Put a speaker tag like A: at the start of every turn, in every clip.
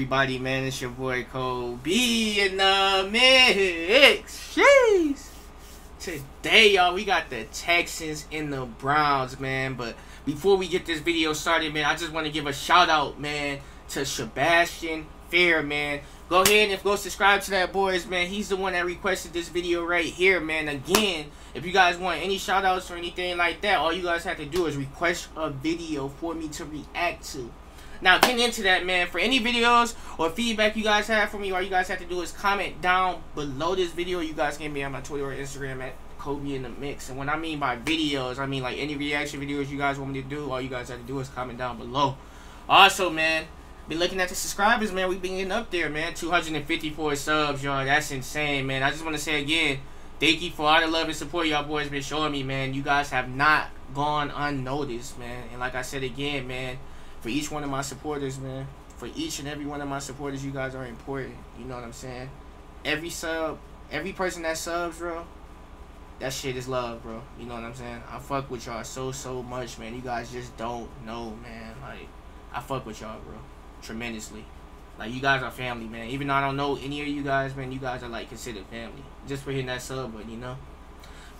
A: everybody, man? It's your boy Colbe in the mix. Jeez. Today, y'all, we got the Texans and the Browns, man. But before we get this video started, man, I just want to give a shout out, man, to Sebastian Fair, man. Go ahead and go subscribe to that, boys, man. He's the one that requested this video right here, man. Again, if you guys want any shout outs or anything like that, all you guys have to do is request a video for me to react to. Now, getting into that, man, for any videos or feedback you guys have for me, all you guys have to do is comment down below this video. You guys can be on my Twitter or Instagram at Colbe in the Mix. And when I mean by videos, I mean like any reaction videos you guys want me to do, all you guys have to do is comment down below. Also, man, be looking at the subscribers, man. We've been getting up there, man. 254 subs, y'all. That's insane, man. I just want to say again, thank you for all the love and support y'all boys been showing me, man. You guys have not gone unnoticed, man. And like I said again, man, for each one of my supporters, man. For each and every one of my supporters, you guys are important. You know what I'm saying? Every sub, every person that subs, bro, that shit is love, bro. You know what I'm saying? I fuck with y'all so, so much, man. You guys just don't know, man. Like, I fuck with y'all, bro. Tremendously. Like, you guys are family, man. Even though I don't know any of you guys, man, you guys are, like, considered family. Just for hitting that sub button, you know?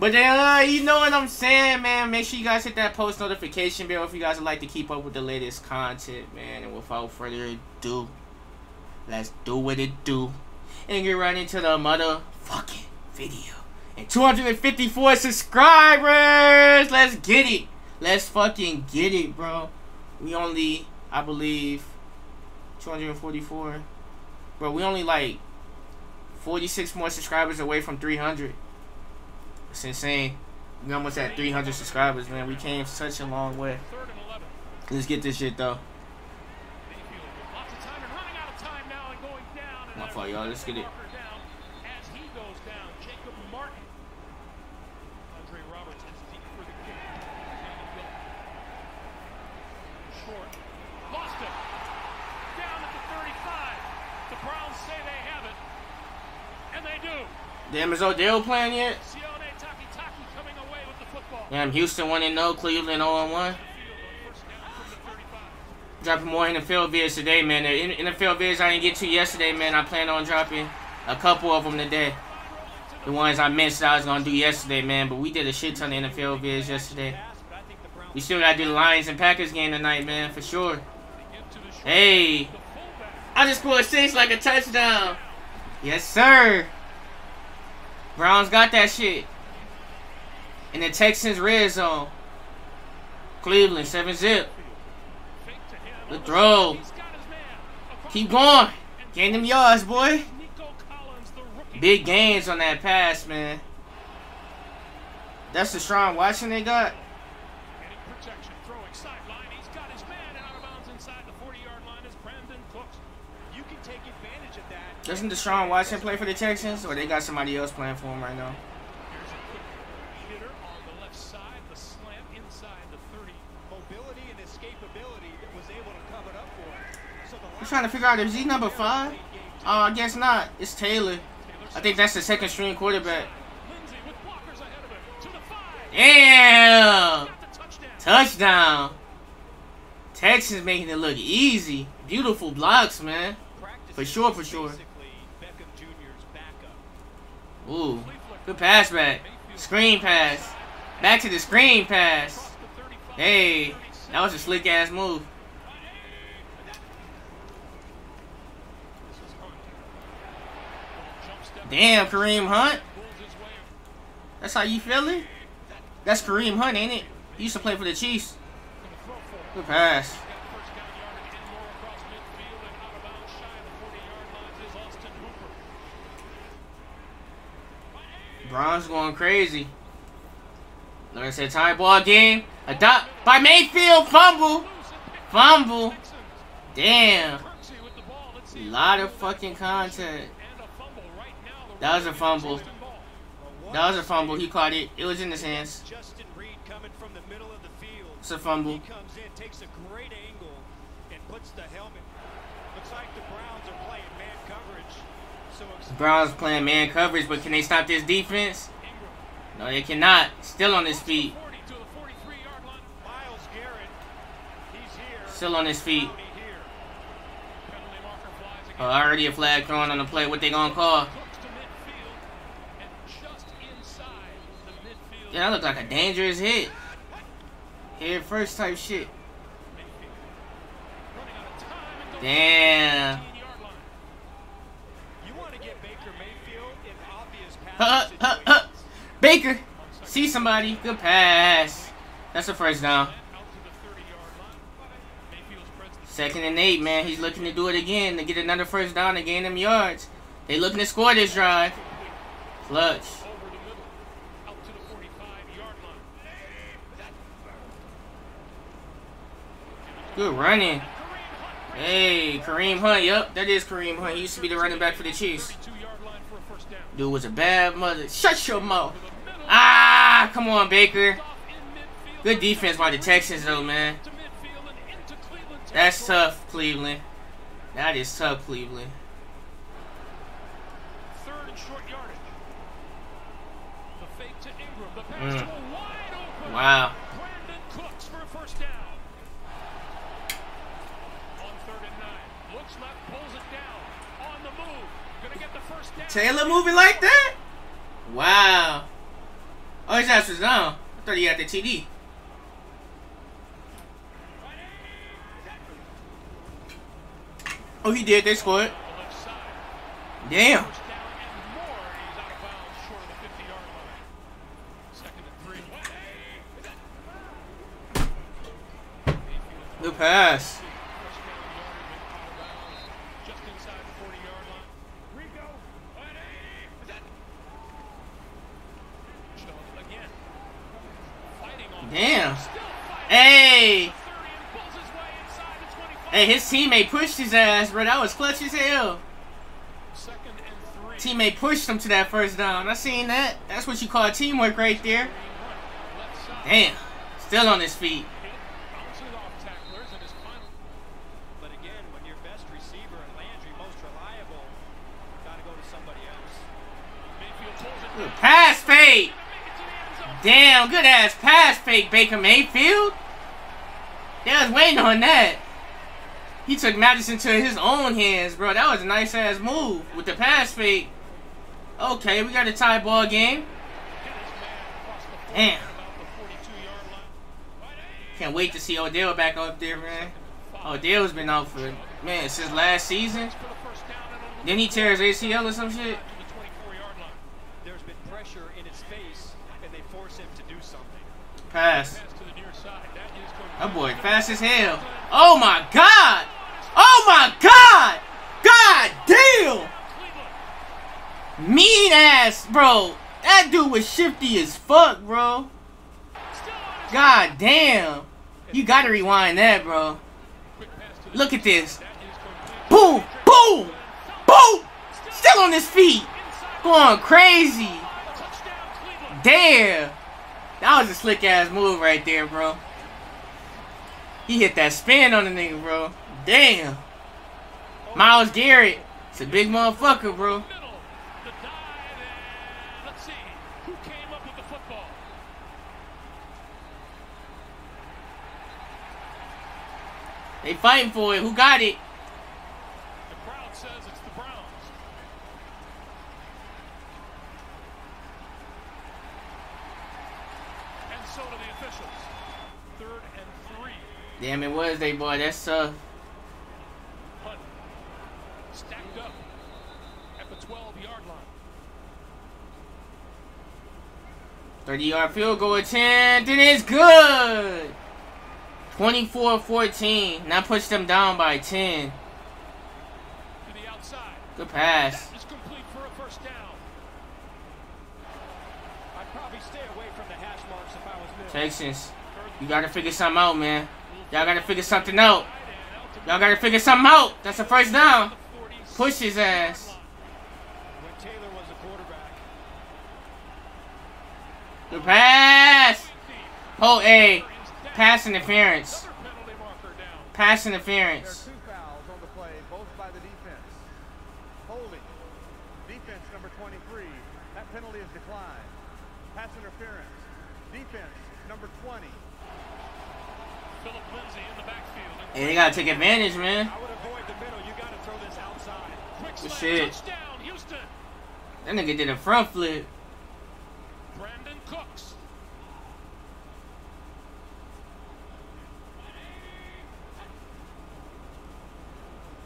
A: But uh, you know what I'm saying, man. Make sure you guys hit that post notification bell if you guys would like to keep up with the latest content, man. And without further ado, let's do what it do. And get right into the motherfucking video. And 254 subscribers! Let's get it! Let's fucking get it, bro. We only, I believe, 244. Bro, we only like 46 more subscribers away from 300. It's insane. We almost at 300 subscribers, man. We came such a long way. Let's get this shit, though. My fault, y'all. Let's get it. Damn, is Odell playing yet? Damn, Houston 1 0, Cleveland 0 1. Dropping more NFL vids today, man. The NFL vids I didn't get to yesterday, man. I plan on dropping a couple of them today. The ones I missed I was going to do yesterday, man. But we did a shit ton of NFL vids yesterday. We still got to do the Lions and Packers game tonight, man, for sure. Hey. I just scored six like a touchdown. Yes, sir. Browns got that shit. In the Texans red zone. Cleveland, 7 zip. The throw. Keep going. Gain them yards, boy. Big gains on that pass, man. That's the strong watching they got. Doesn't Deshaun Watson play for the Texans, or they got somebody else playing for him right now? Trying to figure out is he number five? Oh, I guess not. It's Taylor. I think that's the second string quarterback. Damn! Touchdown! Texans making it look easy. Beautiful blocks, man. For sure, for sure. Ooh, good pass back. Screen pass. Back to the screen pass. Hey, that was a slick ass move. Damn, Kareem Hunt. That's how you feeling? That's Kareem Hunt, ain't it? He used to play for the Chiefs. Good pass. Browns going crazy. Like I said, tie ball game. Adopt by Mayfield. Fumble. Fumble. Damn. A lot of fucking content. That was a fumble. That was a fumble. He caught it. It was in his hands. Justin Reid coming from the middle of the field. It's a fumble. He comes in, takes a great angle, and puts the helmet. Looks like the Browns are playing man coverage. So Browns playing man coverage, but can they stop this defense? No, they cannot. Still on his feet. Still on his feet.
B: Oh, already a flag thrown on the play. What they gonna call? Yeah, that looked like a dangerous hit. Head first type shit. Damn. Uh, uh, uh. Baker, see somebody. Good pass. That's a first down. Second and eight, man. He's looking to do it again to get another first down and gain them yards. They looking to score this drive. Clutch. Good running. Hey, Kareem Hunt. Yep, that is Kareem Hunt. He used to be the running back for the Chiefs. Dude was a bad mother. Shut your mouth. Ah, come on, Baker. Good defense by the Texans, though, man. That's tough, Cleveland. That is tough, Cleveland. Mm. Wow. Taylor moving like that? Wow. Oh, his ass was down. I thought he had the TD. Oh, he did. They scored. Damn. Good pass. Hey, his teammate pushed his ass, bro. That was clutch as hell. Teammate pushed him to that first down. I seen that. That's what you call teamwork right there. Damn. Still on his feet. Pass fade. Damn, good ass pass fake, Baker Mayfield. They was waiting on that. He took matters into his own hands, bro. That was a nice ass move with the pass fake. Okay, we got a tie ball game. Damn. Can't wait to see Odell back up there, man. Odell's been out for, man, since last season. Then he tears ACL or some shit. there's been pressure in his face and they Pass. That boy fast as hell. Oh my god! Oh my god! God damn! Mean ass, bro. That dude was shifty as fuck, bro. God damn. You gotta rewind that, bro. Look at this. Boom! Boom! Boom! Still on his feet. Going crazy. Damn. That was a slick ass move right there, bro. He hit that spin on the nigga, bro. Damn. Myles Garrett. It's a big motherfucker, bro. They fighting for it. Who got it? the crowd says it's the browns Damn, it was they boy. That's tough. Stacked up at the 12 yard line. 30 yard field goal attempt, and it's good. 24-14. Now push them down by 10. Good pass. Texans, you gotta figure something out, man. Y'all gotta figure something out. Y'all gotta figure something out. That's a first down. Push his ass. Good pass. Oh, a pass interference. Pass interference. Defense number 23. That penalty is declined. Pass interference. Defense number 20. And they gotta take advantage, man.
A: Good shit. That nigga did a front flip.
B: Brandin Cooks.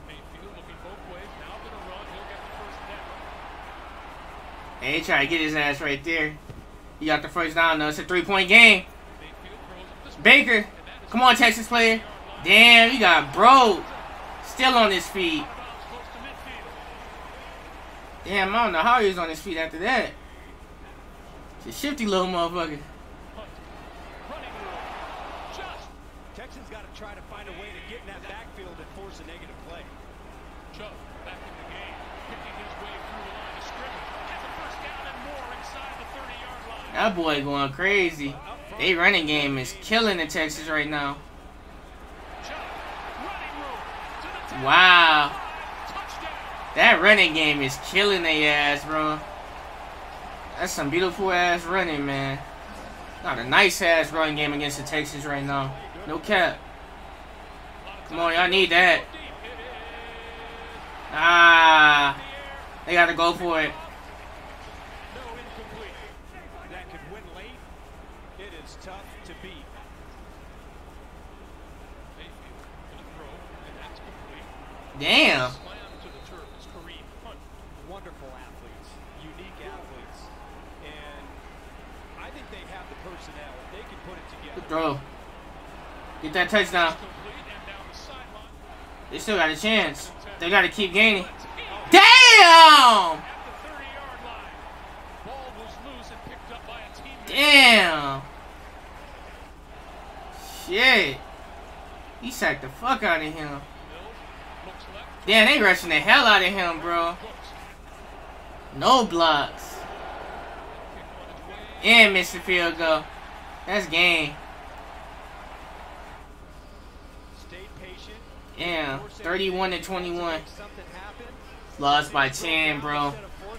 B: Mayfield looking both ways. Now gonna run. He'll get the first down.
A: And he to get his ass right there. He got the first down though. It's a three point game. Baker. Come on, Texas player. Damn, you got bro. Still on his feet. Damn, I don't know how he was on his feet after that. It's a shifty little motherfucker.
C: That
A: boy going crazy. They running game is killing the Texas right now. Wow. That running game is killing their ass, bro. That's some beautiful ass running, man. Not a nice ass running game against the Texans right now. No cap. Come on, y'all need that. Ah. They gotta go for it.
C: No incomplete. That could win late. It is tough to beat.
B: Mayfield gonna throw, and that's complete.
A: Damn.
B: Slam to the turf is Kareem Hunt.
C: Wonderful athletes, unique athletes, and I think they have the personnel. They can put it together.
A: Good throw. Get that touchdown.
B: Complete and down the sideline.
A: They still got a chance. They gotta keep gaining. Damn!
B: at the 30-yard line. Ball was loose and picked up by a teammate.
A: Damn. Shit. He sacked the fuck out of him.
B: Mills looks left.
A: Damn, they rushing the hell out of him, bro. No blocks. And missed the field goal. That's game. Yeah, 31 to 21.
C: Make something happen.
A: Lost by 10, bro.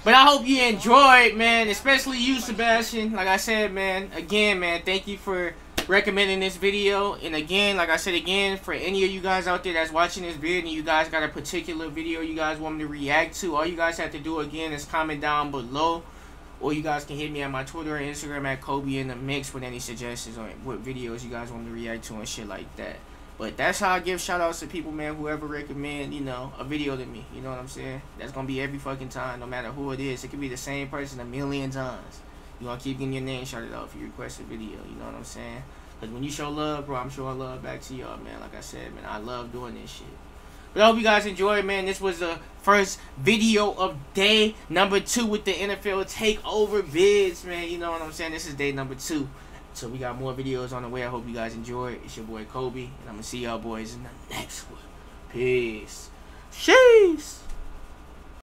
A: But I hope you enjoyed, man. Especially you, Sebastian. Like I said, man. Again, man, thank you for recommending this video. And again, like I said again, for any of you guys out there that's watching this video and you guys got a particular video you guys want me to react to, all you guys have to do again is comment down below. Or you guys can hit me at my Twitter and Instagram at Colbe in the mix with any suggestions on what videos you guys want me to react to and shit like that. But that's how I give shout outs to people, man, whoever recommend, you know, a video to me. You know what I'm saying? That's gonna be every fucking time, no matter who it is. It could be the same person a million times. You wanna keep getting your name shouted out if you request a video, you know what I'm saying? Cause when you show love, bro, I'm showing love back to y'all, man. Like I said, man, I love doing this shit. But I hope you guys enjoyed, man. This was the first video of day number two with the NFL takeover bids, man. You know what I'm saying? This is day number two. So we got more videos on the way. I hope you guys enjoy. It's your boy Colbe, and I'm gonna see y'all boys in the next one. Peace. Sheesh.